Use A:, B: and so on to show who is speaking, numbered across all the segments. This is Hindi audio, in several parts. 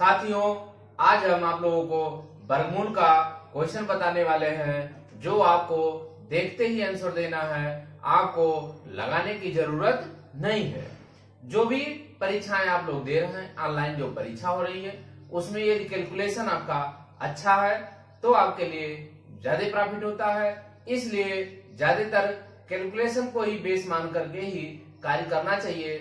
A: साथियों, आज हम आप लोगों को वर्गमूल का क्वेश्चन बताने वाले हैं, जो आपको देखते ही आंसर देना है, आपको लगाने की ज़रूरत नहीं है। जो भी परीक्षाएँ आप लोग दे रहे हैं ऑनलाइन जो परीक्षा हो रही है, उसमें यदि कैलकुलेशन आपका अच्छा है तो आपके लिए ज़्यादा प्रॉफिट होता है। इसलिए ज़्यादातर कैलकुलेशन को ही बेस मान करके ही कार्य करना चाहिए।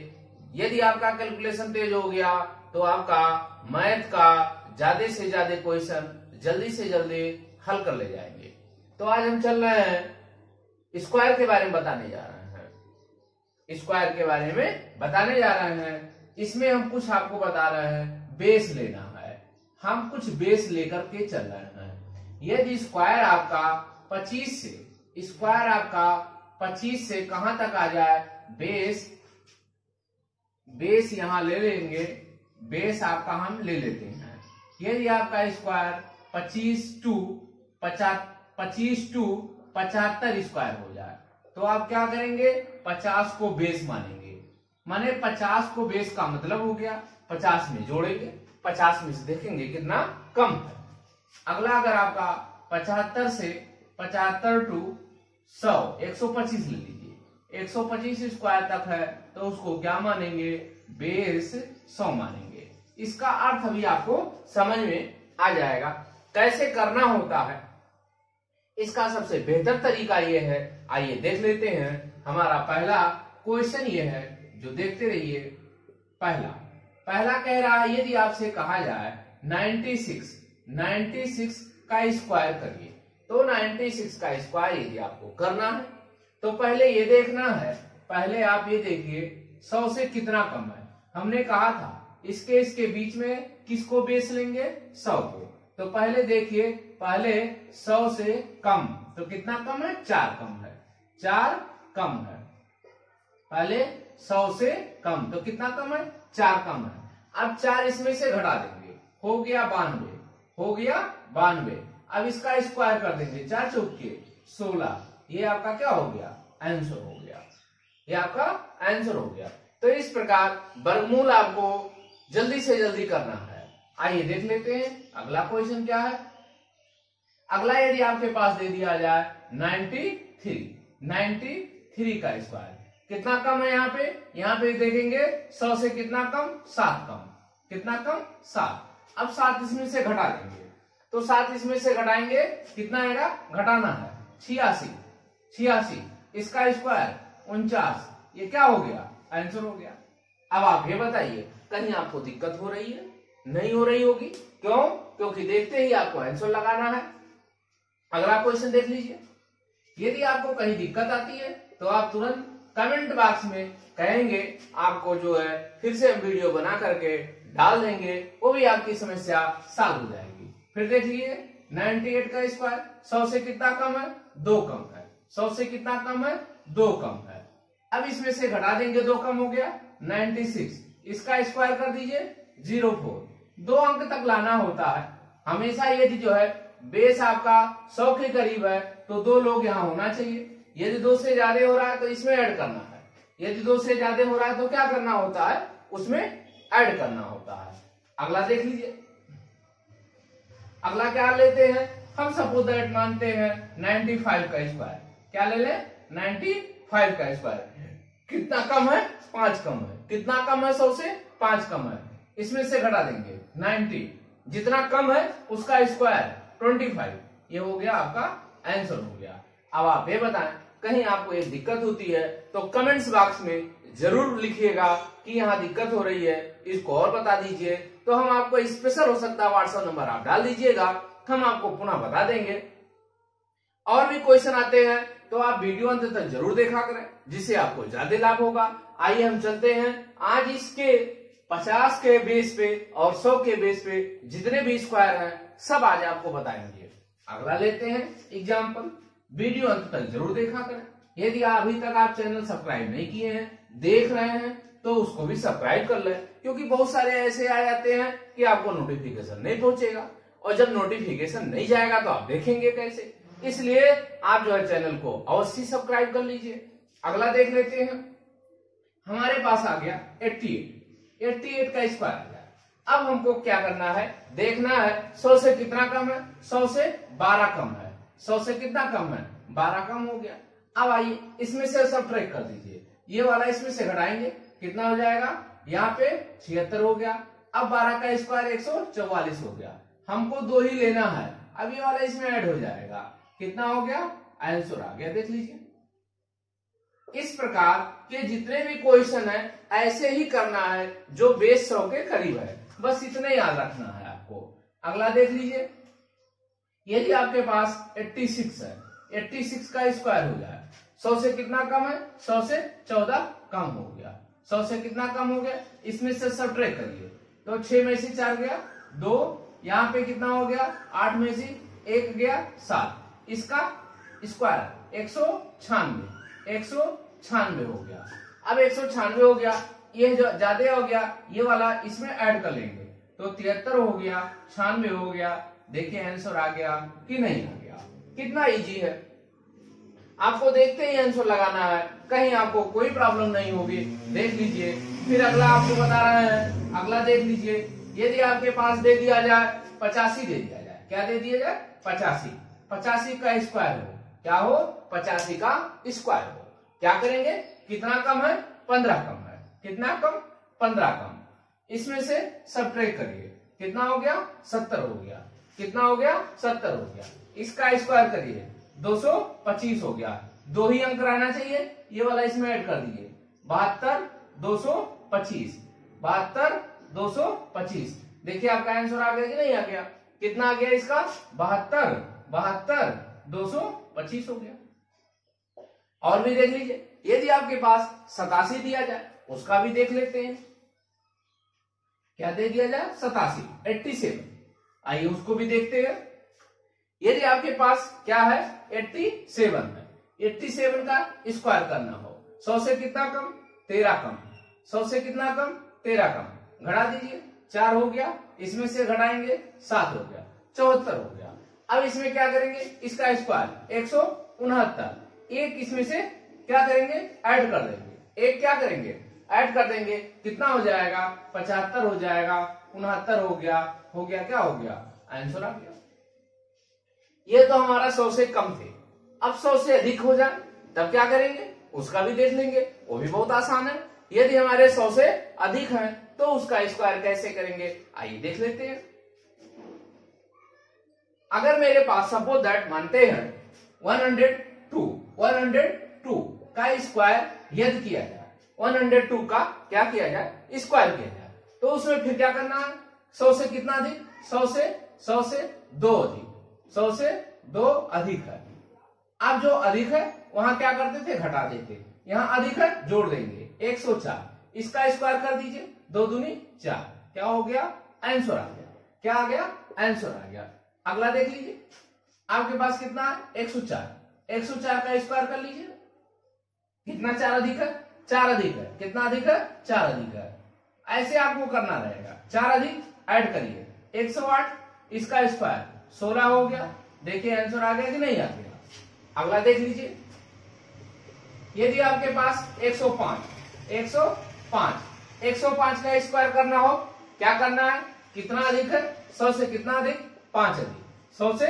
A: यदि आपका कैलकुलेशन तेज हो गया तो आपका मैथ का ज़्यादा से ज़्यादा क्वेश्चन जल्दी से जल्दी हल कर ले जाएँगे। तो आज हम चल रहे हैं स्क्वायर के बारे में बताने जा रहे हैं। स्क्वायर के बारे में बताने जा रहे हैं। इसमें हम कुछ आपको बता रहे हैं, बेस लेना है। हम कुछ बेस लेकर के चल रहे हैं। यदि स्क्वायर आपका 25 से, स्क्वायर आपका 25 से कहाँ तक आ जाए? बेस बेस यहाँ ले लेंगे। बेस आपका हम ले लेते हैं। यदि आपका स्क्वायर 25 टू पच्चीस टू पचहत्तर स्क्वायर हो जाए तो आप क्या करेंगे? 50 को बेस मानेंगे। माने 50 को बेस का मतलब हो गया 50 में जोड़ेंगे 50 में से देखेंगे कितना कम है। अगला अगर आपका पचहत्तर से पचहत्तर टू सौ, एक सौ पच्चीस ले लीजिए। एक सौ पच्चीस स्क्वायर तक है तो उसको क्या मानेंगे? बेस सौ मानेंगे। इसका अर्थ अभी आपको समझ में आ जाएगा। कैसे करना होता है? इसका सबसे बेहतर तरीका यह है, आइए देख लेते हैं। हमारा पहला क्वेश्चन यह है, जो देखते रहिए। पहला पहला कह रहा है, यदि आपसे कहा जाए 96 96 का स्क्वायर करिए। तो 96 का स्क्वायर यदि आपको करना है तो पहले ये देखना है, पहले आप ये देखिए 100 से कितना कम है। हमने कहा था इसके इसके बीच में किसको बेस लेंगे? सौ को। तो पहले देखिए, पहले सौ से कम। तो कितना कम है? चार कम है। चार कम है। पहले सौ से कम। तो कितना कम है? चार कम है। अब चार इसमें से घटा देंगे। हो गया बानवे। हो गया बानवे। अब इसका स्क्वायर कर देंगे चार चौके। सोलह। ये आपका क्या हो गया? आंसर हो गया। ये आपका आंसर हो गया। तो इस प्रकार वर्गमूल आपको जल्दी से जल्दी करना है। आइए देख लेते हैं, अगला क्वेश्चन क्या है? अगला यदि आपके पास दे दिया जाए 93 93 का स्क्वायर कितना कम है यहाँ पे? यहाँ पे देखेंगे, सौ से कितना कम? सात कम। कितना कम? सात। अब सात इसमें से घटा देंगे। तो सात इसमें से घटाएँगे, कितना आएगा? घटाना है। छियासी। छियासी। इसका स्क्वायर उनचास। ये क्या हो गया? आंसर हो गया। अब आप ये बताइए कहीं आपको दिक्कत हो रही है? नहीं हो रही होगी। क्यों? क्योंकि देखते ही आपको आंसर लगाना है। अगला क्वेश्चन देख लीजिए। यदि आपको कहीं दिक्कत आती है तो आप तुरंत कमेंट बॉक्स में कहेंगे, आपको जो है, फिर से वीडियो बना करके डाल देंगे, वो भी आपकी समस्या साल हो जाएगी। फिर देख लीजिए 98 का स्क्वायर 100 से कितना कम है? दो कम है। 100 से कितना कम है? दो कम है। अब इसमें से घटा देंगे, दो कम हो गया। 96 इसका स्क्वायर कर दीजिए ज़ीरो फोर दो अंक तक लाना होता है। हमेशा यदि जो है बेस आपका सौ के करीब है तो दो लोग यहाँ होना चाहिए। यदि दो से ज़्यादा हो रहा है तो इसमें ऐड करना है। यदि दो से ज़्यादा हो रहा है तो क्या करना होता है? उसमें ऐड करना होता है। अगला देख लीजिए। अगला क्या लेते हैं? हम सपोज़ दैट मानते हैं 95 का स्क्वायर क्या ले लें? 95 का स्क्वायर कितना कम है? पाँच कम है। कितना कम है सौ से? पाँच कम है। इसमें से घटा देंगे। 90 जितना कम है, उसका स्क्वायर 25 ये हो गया आपका आंसर हो गया। अब आप ये बताएँ, कहीं आपको एक दिक्कत होती है तो कमेंट्स बॉक्स में ज़रूर लिखिएगा कि यहाँ दिक्कत हो रही है। इसको और बता दीजिए। तो हम आपको स्पेशल हो सकता है व्हाट्सएप नंबर आप डाल दीजिएगा। हम आपको पुनः बता देंगे। और भी क्वेश्चन आते हैं तो आप वीडियो अंत तक ज़रूर देखा करें, जिससे आपको ज़्यादा लाभ होगा। आइए हम चलते हैं। आज इसके 50 के बेस पे और 100 के बेस पे जितने भी स्क्वायर हैं, सब आज आपको बताएँगे। अगला लेते हैं एग्ज़ाम्पल वीडियो अंत तक ज़रूर देखा करें। यदि अभी तक आप चैनल सब्सक्राइब नहीं किए हैं, देख रहे हैं तो उसको भी सब्सक्राइब कर लें, क्योंकि बहुत सारे ऐसे आ जाते हैं कि आपको नोटिफिकेशन नहीं पहुंचेगा। और जब नोटिफिकेशन नहीं जाएगा तो आप देखेंगे कैसे? इसलिए आप जो है चैनल को अवश्य सब्सक्राइब कर लीजिए। अगला देख लेते हैं। हमारे पास आ गया 88 88 का स्क्वायर अब हमको क्या करना है? देखना है 100 से कितना कम है? 100 से 12 कम है। 100 से कितना कम है? 12 कम हो गया। अब आइए, इसमें से सब ट्रैक कर दीजिए। ये वाला इसमें से घटाएँगे। कितना हो जाएगा? यहाँ पे छिहत्तर हो गया। अब 12 का स्क्वायर एक सौ चौवालीस हो गया। हमको दो ही लेना है। अब ये वाला इसमें ऐड हो जाएगा। कितना हो गया? आंसर आ गया, देख लीजिए। इस प्रकार के जितने भी क्वेश्चन है, ऐसे ही करना है जो बेस सौ के करीब है। बस इतने याद रखना है आपको। अगला देख लीजिए। यदि आपके पास 86 है 86 का स्क्वायर हो जाए 100 से कितना कम है? 100 से 14 कम हो गया। 100 से कितना कम हो गया? इसमें से सब ट्रेक करिए। तो 6 में से चार गया, दो, यहाँ पे कितना हो गया? आठ में से एक गया, सात। इसका स्क्वायर एक सौ छानवे, एक सौ छानवे हो गया। अब एक सौ छानवे हो गया, ये जो ज़्यादा हो गया, ये वाला इसमें ऐड कर लेंगे। तो तिहत्तर हो गया, छानवे हो गया। देखिए आंसर आ गया कि नहीं आ गया। कितना इजी है। आपको देखते ही आंसर लगाना है। कहीं आपको कोई प्रॉब्लम नहीं होगी। देख लीजिए। फिर अगला आपको बता रहे हैं। अगला देख लीजिए। यदि आपके पास दे दिया जाए, पचासी दे दिया जाए। क्या दे दिया जाए? पचासी। पचासी का स्क्वायर हो। क्या हो? पचासी का स्क्वायर हो। क्या करेंगे? कितना कम है? पंद्रह कम है। कितना कम? पंद्रह कम। इसमें से सब करिए। कितना हो गया? सत्तर हो गया। कितना हो गया? सत्तर हो गया। इसका स्क्वायर करिए। दो सौ पच्चीस हो गया। दो ही अंक रहना चाहिए। ये वाला इसमें ऐड कर दिए बहत्तर, दो सौ पच्चीस। बहत्तर, दो सौ पच्चीस। देखिए आपका आंसर आ गया कि नहीं आ गया? कितना आ गया इसका? बहत्तर। बहत्तर, दो सौ पच्चीस हो गया। और भी देख लीजिए, यदि आपके पास सतासी दिया जाए, उसका भी देख लेते हैं। क्या दे दिया जाए? सतासी एट्टी सेवन आइए उसको भी देखते हैं। यदि आपके पास क्या है? एट्टी सेवन है। एट्टी सेवन का स्क्वायर करना हो। सौ से कितना कम? तेरह कम। सौ से कितना कम? तेरह कम। घटा दीजिए। चार हो गया। इसमें से घटाएँगे, सात हो गया। चौहत्तर हो गया। अब इसमें क्या करेंगे? इसका स्क्वायर एक सौ उनहत्तर। एक इसमें से क्या करेंगे? ऐड कर देंगे। एक क्या करेंगे? ऐड कर देंगे। कितना हो जाएगा? पचहत्तर हो जाएगा, उनहत्तर हो गया। हो गया, क्या हो गया? आंसर आ गया। ये तो हमारा सौ से कम थे। अब सौ से अधिक हो जाए, तब क्या करेंगे? उसका भी देख लेंगे। वो भी बहुत आसान है। यदि हमारे सौ से अधिक हैं तो उसका स्क्वायर कैसे करेंगे? आइए देख लेते हैं। अगर मेरे पास सपोज़ दैट मानते हैं 102 102 का स्क्वायर यद किया जाए 102 का क्या किया जाए? स्क्वायर किया जाए। तो उसमें फिर क्या करना है? 100 से कितना अधिक? सौ से सौ से दो अधिक। 100 से दो अधिक है। अब जो अधिक है, वहाँ क्या करते थे? घटा देते। यहाँ अधिक है, जोड़ देंगे। 104 इसका स्क्वायर कर दीजिए। दो दूनी चार। क्या हो गया? आंसर आ गया। क्या आ गया? आंसर आ गया। अगला देख लीजिए। आपके पास कितना है? एक सौ चार। एक सौ चार का स्क्वायर कर लीजिए। कितना चार अधिक है? चार अधिक है। कितना अधिक है? चार अधिक है। ऐसे आपको करना रहेगा। चार अधिक ऐड करिए। एक सौ आठ, इसका स्क्वायर सोलह हो गया। देखिए आंसर आ गया कि नहीं आ गया। अगला देख लीजिए। यदि आपके पास 105 105 105 का स्क्वायर करना हो, क्या करना है? कितना अधिक है? सौ से कितना अधिक? पाँच अधिक। सौ से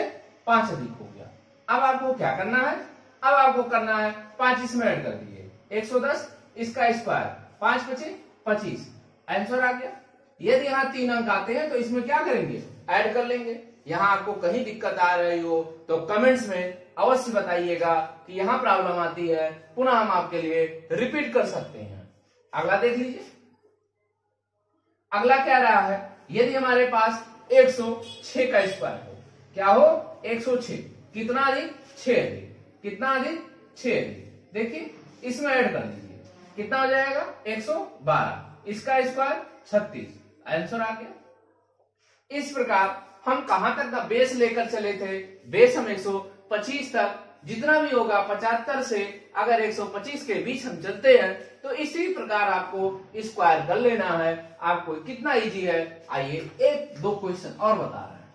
A: पाँच अधिक हो गया। अब आपको क्या करना है? अब आपको करना है पाँच इसमें ऐड कर दिए 110 इसका स्क्वायर पाँच पच्चीस पच्चीस। आंसर आ गया। यदि यहाँ तीन अंक आते हैं तो इसमें क्या करेंगे? ऐड कर लेंगे। यहाँ आपको कहीं दिक्कत आ रही हो तो कमेंट्स में अवश्य बताइएगा कि यहाँ प्रॉब्लम आती है। पुनः हम आपके लिए रिपीट कर सकते हैं। अगला देख लीजिए। अगला क्या रहा है? यदि हमारे पास 106 का स्क्वायर हो। क्या हो? 106 कितना अधिक? छ अधिक। कितना अधिक? छ अधिक। देखिए, इसमें ऐड कर दीजिए। कितना हो जाएगा? 112 इसका स्क्वायर 36 आंसर आ गया। इस प्रकार हम कहाँ तक का बेस लेकर चले थे? बेस हम 125 तक जितना भी होगा 75 से अगर 125 के बीच हम चलते हैं तो इसी प्रकार आपको स्क्वायर कर लेना है। आपको कितना इजी है? आइए एक, दो क्वेश्चन और बता रहे हैं।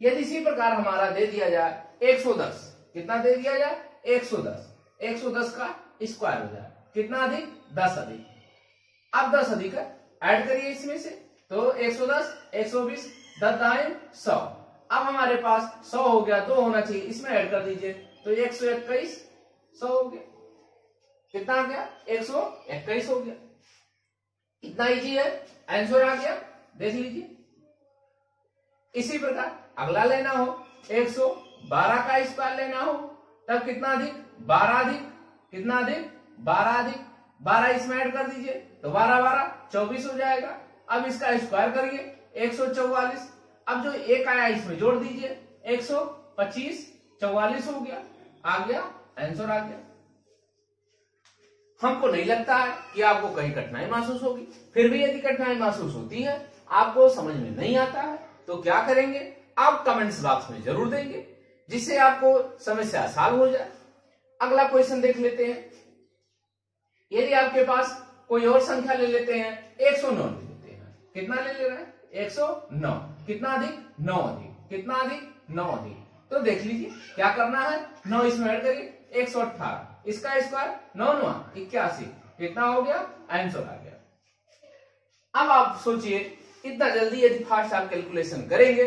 A: यदि इसी प्रकार हमारा दे दिया जाए 110 कितना दे दिया जाए? 110 110 का स्क्वायर हो जाए। कितना अधिक? दस अधिक। अब दस अधिक ऐड करिए इसमें से। तो 110 120 दस दाए सौ। अब हमारे पास सौ हो गया, दो होना चाहिए, इसमें ऐड कर दीजिए। तो एक सौ इक्कीस सौ हो गया। कितना आ गया? एक सौ इक्कीस हो गया। इतना इजी है। आंसर आ गया। देख लीजिए। इसी प्रकार, अगला लेना हो 112 का स्क्वायर लेना हो, तब कितना अधिक? 12 अधिक। कितना अधिक? 12 अधिक। 12 इसमें ऐड कर दीजिए। तो 12 12 24 हो जाएगा। अब इसका स्क्वायर करिए। 144 अब जो एक आया इसमें जोड़ दीजिए। 125 44 हो गया, आ गया, आंसर आ गया। हमको नहीं लगता है कि आपको कहीं कठिनाई महसूस होगी। फिर भी यदि कठिनाई महसूस होती है, आपको समझ में नहीं आता है तो क्या करेंगे? आप कमेंट्स बॉक्स में ज़रूर देंगे, जिससे आपको समस्या आसान हो जाए। अगला क्वेश्चन देख लेते हैं। यदि आपके पास कोई और संख्या ले लेते हैं 109 ले लेते हैं कितना ले ले रहे हैं? 109 कितना अधिक? 9 अधिक। कितना अधिक? 9 अधिक। तो देख लीजिए क्या करना है? 9 इसमें ऐड करिए 118 इसका स्क्वायर नौ नौ इक्यासी। कितना हो गया? आंसर आ गया। अब आप सोचिए इतना जल्दी यदि फास्ट आप कैलकुलेशन करेंगे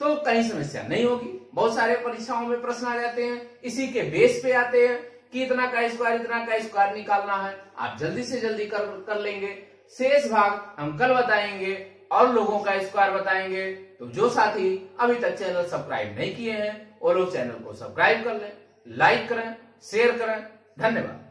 A: तो कहीं समस्या नहीं होगी। बहुत सारे परीक्षाओं में प्रश्न आ जाते हैं इसी के बेस पे आते हैं कि इतना का स्क्वायर इतना का स्क्वायर निकालना है। आप जल्दी से जल्दी कर, कर लेंगे। शेष भाग हम कल बताएँगे और लोगों का स्क्वायर बताएँगे। तो जो साथी अभी तक चैनल सब्सक्राइब नहीं किए हैं वो लोग चैनल को सब्सक्राइब कर लें लाइक करें शेयर करें। धन्यवाद।